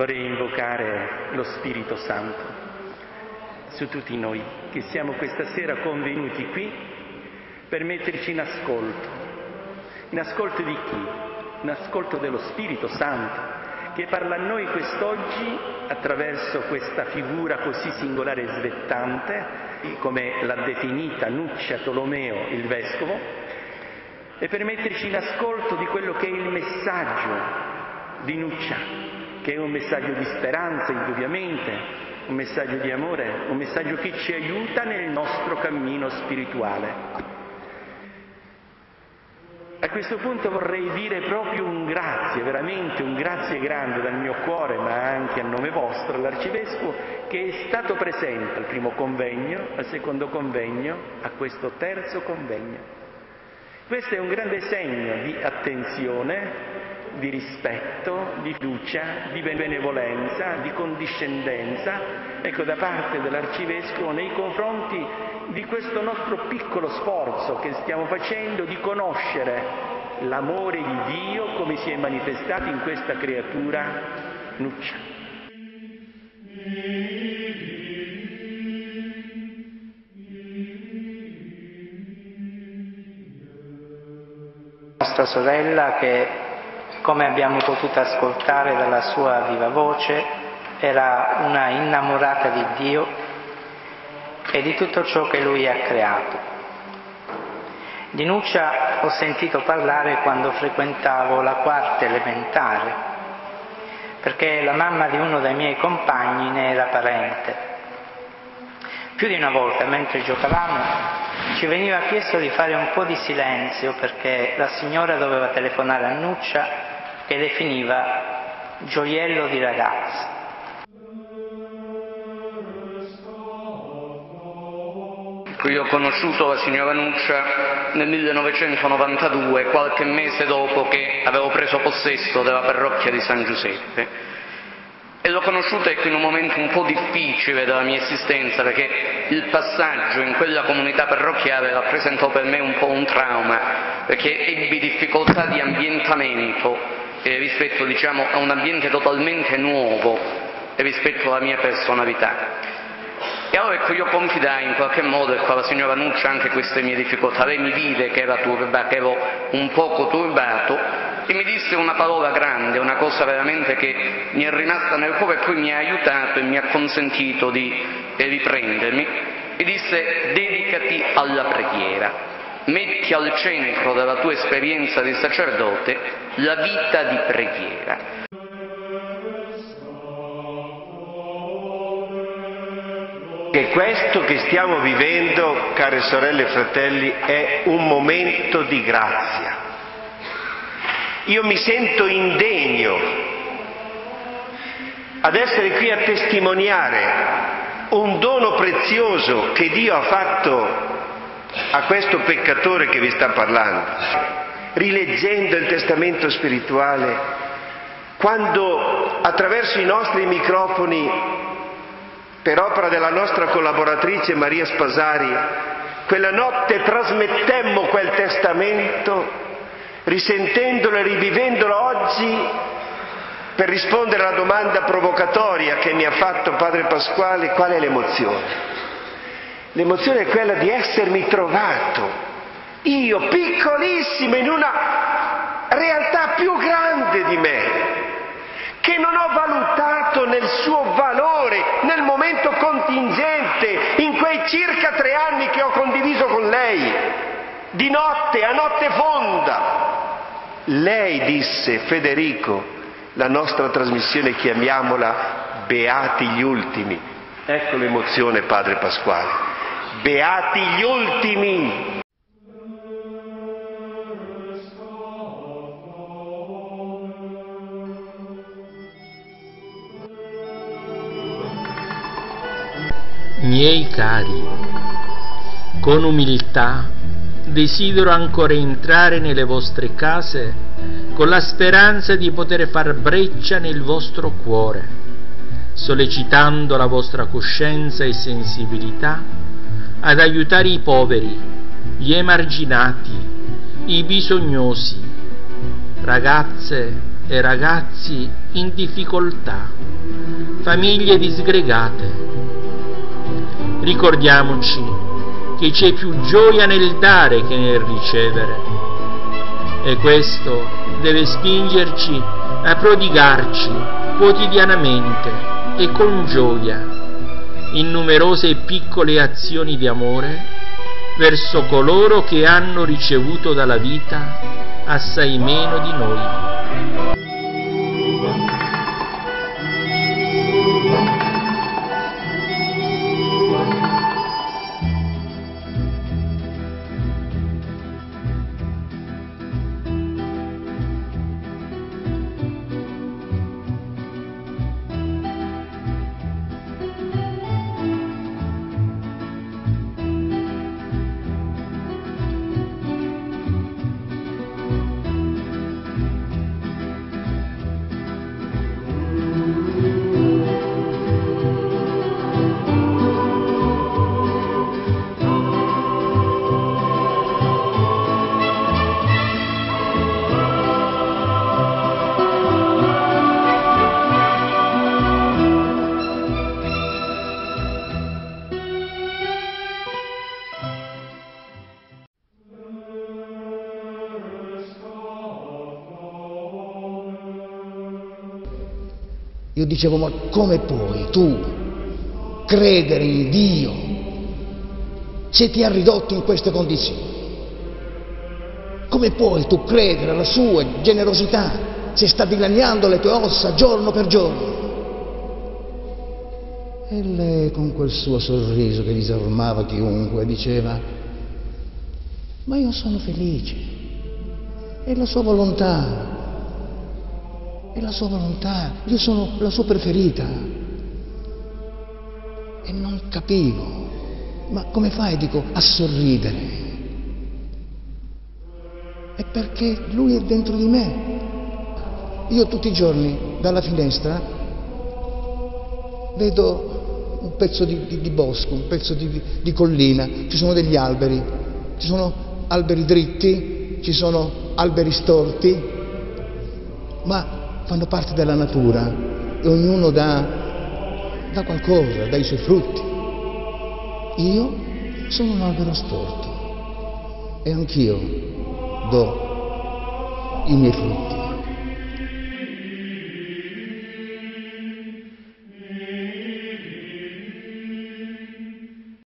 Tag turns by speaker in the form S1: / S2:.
S1: vorrei invocare lo Spirito Santo su tutti noi che siamo questa sera convenuti qui per metterci in ascolto. In ascolto di chi? In ascolto dello Spirito Santo che parla a noi quest'oggi attraverso questa figura così singolare e svettante, come l'ha definita Nuccia Tolomeo, il vescovo, e per metterci in ascolto di quello che è il messaggio di Nuccia, che è un messaggio di speranza indubbiamente, un messaggio di amore, un messaggio che ci aiuta nel nostro cammino spirituale. A questo punto vorrei dire proprio un grazie, veramente un grazie grande dal mio cuore, ma anche a nome vostro, all'Arcivescovo, che è stato presente al primo convegno, al secondo convegno, a questo terzo convegno. Questo è un grande segno di attenzione, di rispetto, di fiducia, di benevolenza, di condiscendenza, ecco, da parte dell'Arcivescovo nei confronti di questo nostro piccolo sforzo che stiamo facendo di conoscere l'amore di Dio come si è manifestato in questa creatura Nuccia.
S2: Nostra sorella che, come abbiamo potuto ascoltare dalla sua viva voce, era una innamorata di Dio e di tutto ciò che lui ha creato. Di Nuccia ho sentito parlare quando frequentavo la quarta elementare, perché la mamma di uno dei miei compagni ne era parente. Più di una volta, mentre giocavamo, ci veniva chiesto di fare un po' di silenzio perché la signora doveva telefonare a Nuccia che definiva gioiello di ragazza.
S3: Io ho conosciuto la signora Nuccia nel 1992, qualche mese dopo che avevo preso possesso della parrocchia di San Giuseppe. E l'ho conosciuta ecco, in un momento un po' difficile della mia esistenza, perché il passaggio in quella comunità parrocchiale rappresentò per me un po' un trauma, perché ebbi difficoltà di ambientamento eh, rispetto diciamo, a un ambiente totalmente nuovo rispetto alla mia personalità. E allora ecco, io confidai in qualche modo ecco, alla signora Nuccia anche queste mie difficoltà. Lei mi vide che, turba, che ero un poco turbato e mi disse una parola grande, una cosa veramente che mi è rimasta nel cuore e poi mi ha aiutato e mi ha consentito di riprendermi. E disse dedicati alla preghiera, metti al centro della tua esperienza di sacerdote la vita di preghiera.
S4: Che questo che stiamo vivendo, care sorelle e fratelli, è un momento di grazia. Io mi sento indegno ad essere qui a testimoniare un dono prezioso che Dio ha fatto a questo peccatore che vi sta parlando. Rileggendo il testamento spirituale, quando attraverso i nostri microfoni per opera della nostra collaboratrice Maria Spasari, quella notte trasmettemmo quel testamento, risentendolo e rivivendolo oggi per rispondere alla domanda provocatoria che mi ha fatto Padre Pasquale, qual è l'emozione? L'emozione è quella di essermi trovato, io piccolissimo, in una realtà più grande di me, che non ho valutato nel suo valore, nel momento contingente, in quei circa tre anni che ho condiviso con lei, di notte a notte fonda. Lei disse, Federico, la nostra trasmissione chiamiamola Beati gli ultimi. Ecco l'emozione, Padre Pasquale. Beati gli ultimi,
S5: Miei cari, con umiltà desidero ancora entrare nelle vostre case con la speranza di poter far breccia nel vostro cuore, sollecitando la vostra coscienza e sensibilità ad aiutare i poveri, gli emarginati, i bisognosi, ragazze e ragazzi in difficoltà, famiglie disgregate. Ricordiamoci che c'è più gioia nel dare che nel ricevere e questo deve spingerci a prodigarci quotidianamente e con gioia in numerose e piccole azioni di amore verso coloro che hanno ricevuto dalla vita assai meno di noi.
S6: Io dicevo, ma come puoi tu credere in Dio se ti ha ridotto in queste condizioni? Come puoi tu credere alla sua generosità se sta dilaniando le tue ossa giorno per giorno? E lei con quel suo sorriso che disarmava chiunque diceva, ma io sono felice, è la sua volontà, è la sua volontà, io sono la sua preferita. E non capivo, ma come fai, dico, a sorridere? È perché lui è dentro di me. Io tutti i giorni dalla finestra vedo un pezzo di, di, di bosco, un pezzo di, di collina, ci sono degli alberi, ci sono alberi dritti, ci sono alberi storti, ma fanno parte della natura e ognuno dà, dà qualcosa, dà i suoi frutti. Io sono un albero storto e anch'io do i miei frutti.